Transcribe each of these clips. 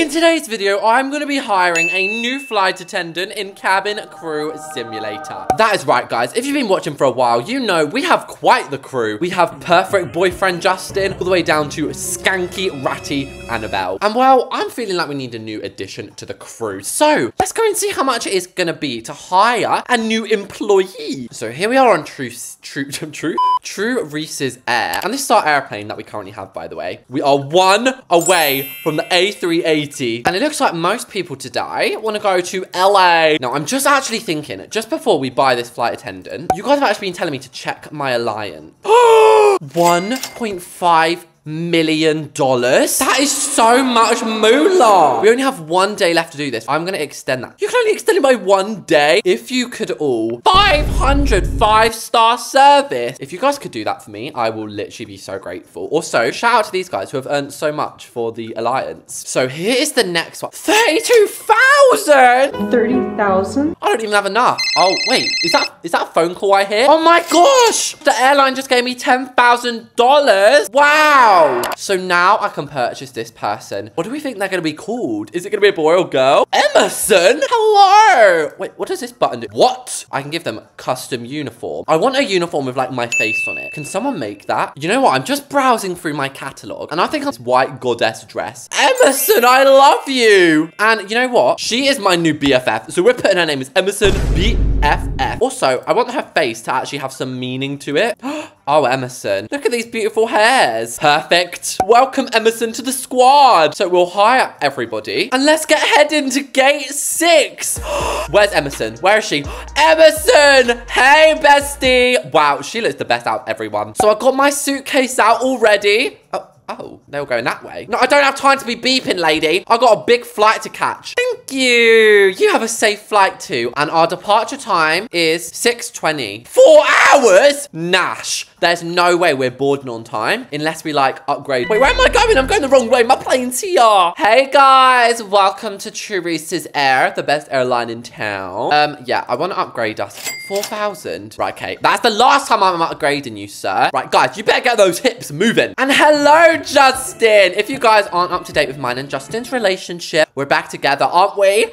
In today's video, I'm going to be hiring a new flight attendant in Cabin Crew Simulator. That is right, guys. If you've been watching for a while, you know we have quite the crew. We have perfect boyfriend Justin, all the way down to skanky, ratty Annabelle. And well, I'm feeling like we need a new addition to the crew. So let's go and see how much it is going to be to hire a new employee. So here we are on True, True, True, True Reese's Air. And this is our airplane that we currently have, by the way. We are one away from the A380. And it looks like most people today want to go to LA. Now, I'm just actually thinking, just before we buy this flight attendant, you guys have actually been telling me to check my alliance. 1.5 million dollars. That is so much moolah. We only have one day left to do this. I'm going to extend that. You can only extend it by one day. If you could all 500 five-star service. If you guys could do that for me, I will literally be so grateful. Also, shout out to these guys who have earned so much for the alliance. So here is the next one. 32,000. 30,000? I don't even have enough. Oh, wait. Is that is that a phone call I hear? Oh my gosh. The airline just gave me $10,000. Wow. So now I can purchase this person. What do we think they're going to be called? Is it going to be a boy or girl? Emerson? Hello. Wait, what does this button do? What? I can give them custom uniform. I want a uniform with like my face on it. Can someone make that? You know what? I'm just browsing through my catalog and I think it's white goddess dress. Emerson, I love you. And you know what? She is my new BFF. So we're putting her name as Emerson BFF. Also, I want her face to actually have some meaning to it. Oh, Emerson. Look at these beautiful hairs. Perfect. Welcome Emerson to the squad. So we'll hire everybody and let's get head into gate six. Where's Emerson? Where is she? Emerson! Hey, bestie. Wow, she looks the best out of everyone. So I got my suitcase out already. Oh. Oh, they were going that way. No, I don't have time to be beeping, lady. I got a big flight to catch. Thank you. You have a safe flight too. And our departure time is 6.20. Four hours? Nash. There's no way we're boarding on time unless we like upgrade. Wait, where am I going? I'm going the wrong way. My plane's here. Hey guys, welcome to Reese's Air, the best airline in town. Um, yeah, I want to upgrade us. 4,000. Right, okay. That's the last time I'm upgrading you, sir. Right, guys, you better get those hips moving. And hello, Justin. If you guys aren't up to date with mine and Justin's relationship, we're back together, aren't we?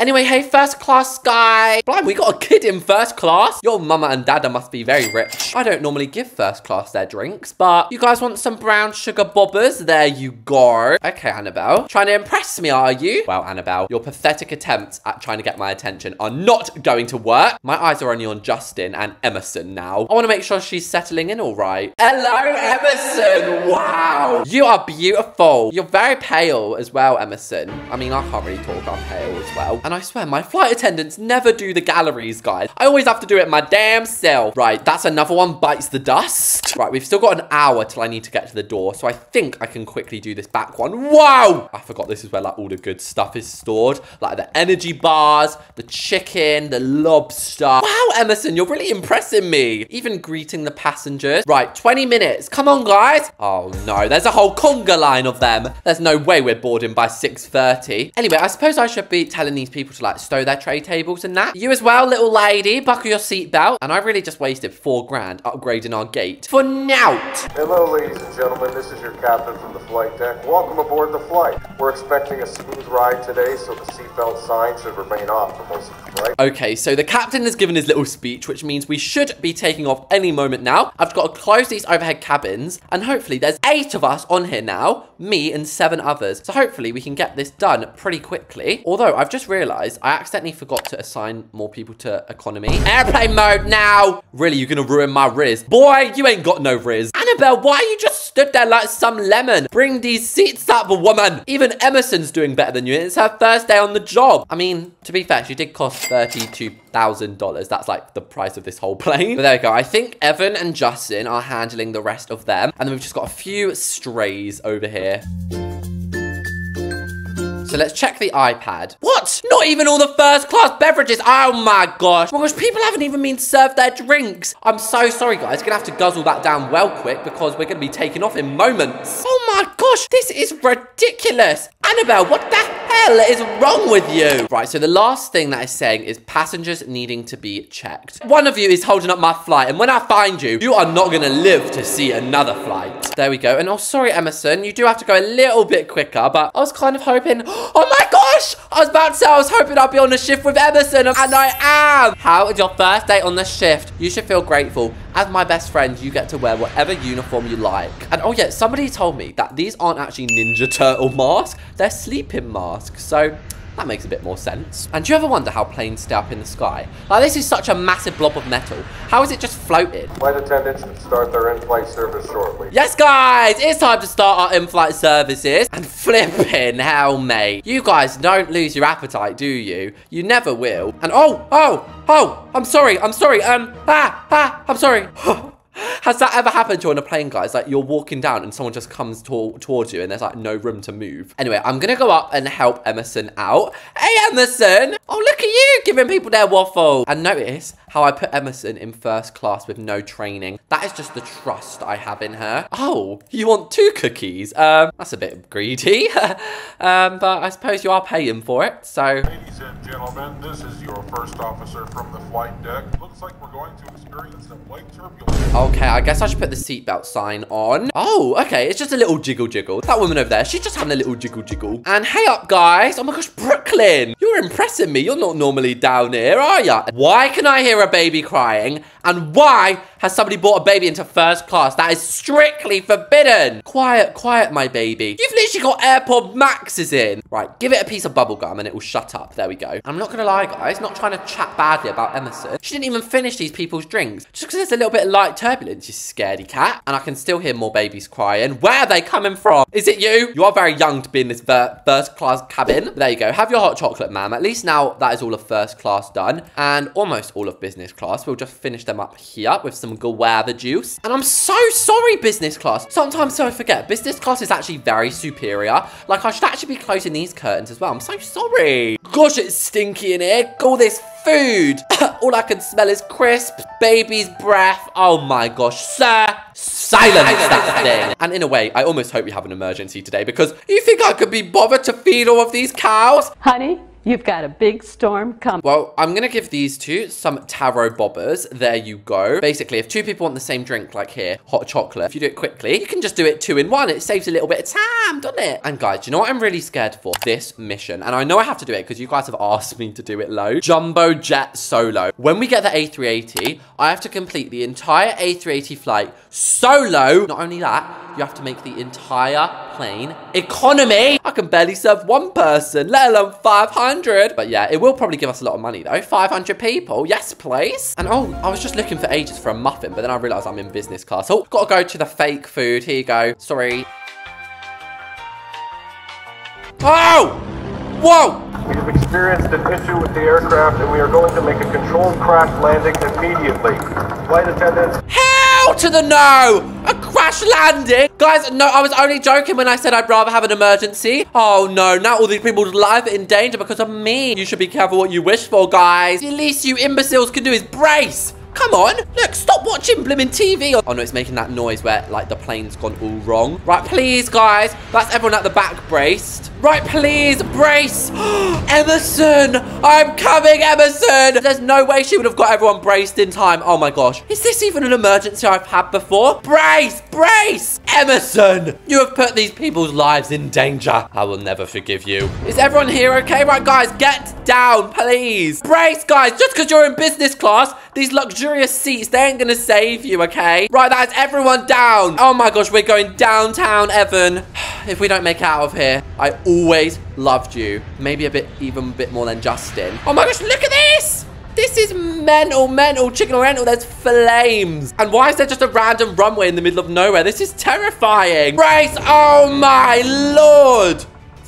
Anyway, hey, first class guy. Blind, we got a kid in first class. Your mama and dada must be very rich. I don't normally give first class their drinks, but you guys want some brown sugar bobbers? There you go. Okay, Annabelle. Trying to impress me, are you? Well, Annabelle, your pathetic attempts at trying to get my attention are not going to work. My eyes are only on Justin and Emerson now. I want to make sure she's settling in all right. Hello, Emerson. Wow. You are beautiful. You're very pale as well, Emerson. I mean, I can't really talk. I'm pale as well. And I swear, my flight attendants never do the galleries, guys. I always have to do it my damn self. Right, that's another one bites the dust. Right, we've still got an hour till I need to get to the door. So I think I can quickly do this back one. Wow. I forgot this is where like all the good stuff is stored. Like the energy bars, the chicken, the lobster. Wow, Emerson, you're really impressing me. Even greeting the passengers. Right, 20 minutes. Come on, guys. Oh, no. There's a whole conga line of them. There's no way we're boarding by 6.30. Anyway, I suppose I should be telling these people to, like, stow their tray tables and that. You as well, little lady. Buckle your seatbelt. And I really just wasted four grand upgrading our gate for nout. Hello, ladies and gentlemen. This is your captain from the flight deck. Welcome aboard the flight. We're expecting a smooth ride today, so the seatbelt sign should remain off for most of the flight. Okay, so the captain has given his little speech, which means we should be taking off any moment now. I've got to close these overhead cabins, and hopefully there's eight of us on here now, me and seven others. So hopefully we can get this done pretty quickly. Although I've just realized I accidentally forgot to assign more people to economy. Airplane mode now. Really, you're gonna ruin my riz. Boy, you ain't got no riz. Annabelle, why you just stood there like some lemon? Bring these seats up, woman. Even Emerson's doing better than you. It's her first day on the job. I mean, to be fair, she did cost $32,000. That's like the price of this whole plane. But there we go. I think Evan and Justin are handling the rest of them. And then we've just got a few strays over here. So let's check the iPad. What? Not even all the first class beverages. Oh my gosh. Oh gosh, people haven't even been served their drinks. I'm so sorry, guys. Gonna have to guzzle that down well quick because we're gonna be taking off in moments. Oh my gosh, this is ridiculous. Annabelle, what the hell is wrong with you? Right, so the last thing that is saying is passengers needing to be checked. One of you is holding up my flight, and when I find you, you are not gonna live to see another flight. There we go. And oh, sorry, Emerson, you do have to go a little bit quicker, but I was kind of hoping, oh my gosh, I was about to say I was hoping I'd be on the shift with Emerson, and I am. How is your first day on the shift? You should feel grateful. As my best friend, you get to wear whatever uniform you like. And oh yeah, somebody told me that these aren't actually Ninja Turtle masks, they're sleeping masks. So that makes a bit more sense. And do you ever wonder how planes stay up in the sky? Like, this is such a massive blob of metal. How is it just floated? Flight attendants should start their in-flight service shortly. Yes, guys, it's time to start our in-flight services. And flipping hell, mate. You guys don't lose your appetite, do you? You never will. And oh, oh, oh, I'm sorry, I'm sorry. Um, ah, ah, I'm sorry. Has that ever happened to you on a plane, guys? Like you're walking down and someone just comes to towards you and there's like no room to move. Anyway, I'm gonna go up and help Emerson out. Hey, Emerson! Oh, look at you giving people their waffle. And notice how I put Emerson in first class with no training. That is just the trust I have in her. Oh, you want two cookies? Um, that's a bit greedy. um, but I suppose you are paying for it, so. Ladies and gentlemen, this is your first officer from the flight deck. Looks like we're going to experience some light turbulence. Okay, I guess I should put the seatbelt sign on. Oh, okay, it's just a little jiggle jiggle. That woman over there, she's just having a little jiggle jiggle. And hey up, guys. Oh my gosh, Brooklyn. You're impressing me. You're not normally down here, are ya? Why can I hear a baby crying? And why has somebody brought a baby into first class? That is strictly forbidden. Quiet, quiet, my baby. You've literally got AirPod Maxes in. Right, give it a piece of bubble gum and it will shut up. There we go. I'm not gonna lie, guys, not trying to chat badly about Emerson. She didn't even finish these people's drinks. Just because there's a little bit of light turbulence, you scaredy cat. And I can still hear more babies crying. Where are they coming from? Is it you? You are very young to be in this first class cabin. There you go. Have your hot chocolate, ma'am. At least now that is all of first class done. And almost all of business class. We'll just finish them up here with some guava juice. And I'm so sorry, business class. Sometimes I forget, business class is actually very superior. Like, I should actually be closing these curtains as well. I'm so sorry. Gosh, it's stinky in here. All this food. All I can smell is crisps, baby's breath. Oh my gosh, sir. Silence that thing. And in a way, I almost hope we have an emergency today because you think I could be bothered to feed all of these cows? Honey, You've got a big storm coming. Well, I'm going to give these two some taro bobbers. There you go. Basically, if two people want the same drink, like here, hot chocolate, if you do it quickly, you can just do it two in one. It saves a little bit of time, doesn't it? And guys, you know what I'm really scared for? This mission. And I know I have to do it because you guys have asked me to do it low. Jumbo jet solo. When we get the A380, I have to complete the entire A380 flight solo. Not only that, you have to make the entire plane economy. I can barely serve one person, let alone 500. But yeah, it will probably give us a lot of money though. 500 people, yes please. And oh, I was just looking for ages for a muffin, but then I realized I'm in business class. Oh, gotta go to the fake food. Here you go. Sorry. Oh! Whoa! We have experienced an issue with the aircraft and we are going to make a controlled crash landing immediately. Flight attendants. Hell to the no! A crash landing? Guys, no, I was only joking when I said I'd rather have an emergency. Oh no, now all these people's lives are in danger because of me. You should be careful what you wish for, guys. The least you imbeciles can do is brace. Come on. Look, stop watching blimmin' TV. Oh, no, it's making that noise where, like, the plane's gone all wrong. Right, please, guys. That's everyone at the back braced. Right, please, brace. Emerson, I'm coming, Emerson. There's no way she would have got everyone braced in time. Oh, my gosh. Is this even an emergency I've had before? Brace, brace. Emerson, you have put these people's lives in danger. I will never forgive you. Is everyone here okay? Right, guys, get down, please. Brace, guys. Just because you're in business class, these luxurious seats, they ain't gonna save you, okay? Right, that's everyone down. Oh my gosh, we're going downtown, Evan. If we don't make out of here, I always loved you. Maybe a bit, even a bit more than Justin. Oh my gosh, look at this. This is mental, mental, chicken or rental. There's flames. And why is there just a random runway in the middle of nowhere? This is terrifying. Brace, oh my lord.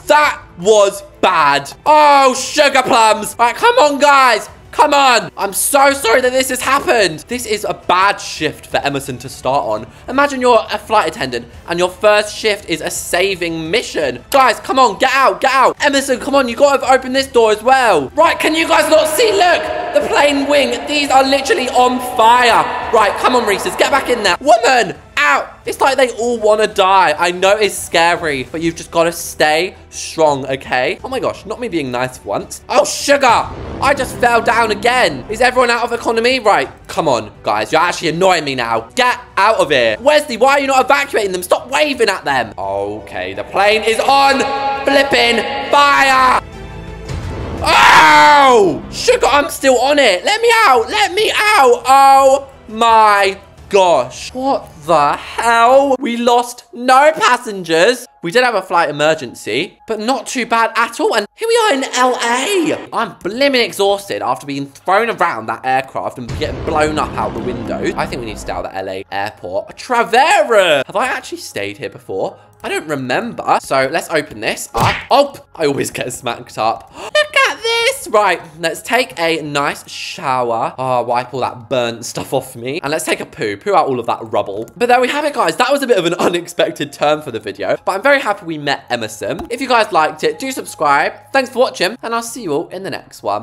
That was bad. Oh, sugar plums. All right, come on, guys. Come on. I'm so sorry that this has happened. This is a bad shift for Emerson to start on. Imagine you're a flight attendant and your first shift is a saving mission. Guys, come on, get out, get out. Emerson, come on, you got to open this door as well. Right, can you guys not see? Look, the plane wing. These are literally on fire. Right, come on, Reese's, get back in there. Woman, out. It's like they all want to die. I know it's scary, but you've just got to stay strong, okay? Oh my gosh, not me being nice once. Oh, sugar. I just fell down again. Is everyone out of economy? Right, come on, guys. You're actually annoying me now. Get out of here. Wesley, why are you not evacuating them? Stop waving at them. Okay, the plane is on flipping fire. Oh! Sugar, I'm still on it. Let me out. Let me out. Oh my gosh. What the hell? We lost no passengers. We did have a flight emergency, but not too bad at all. And here we are in LA. I'm blimmin' exhausted after being thrown around that aircraft and getting blown up out the windows. I think we need to stay out the LA airport. Travera! Have I actually stayed here before? I don't remember. So let's open this up. Oh, I always get smacked up. Right, let's take a nice shower. Oh, wipe all that burnt stuff off me. And let's take a poo. Poo out all of that rubble. But there we have it, guys. That was a bit of an unexpected turn for the video. But I'm very happy we met Emerson. If you guys liked it, do subscribe. Thanks for watching. And I'll see you all in the next one.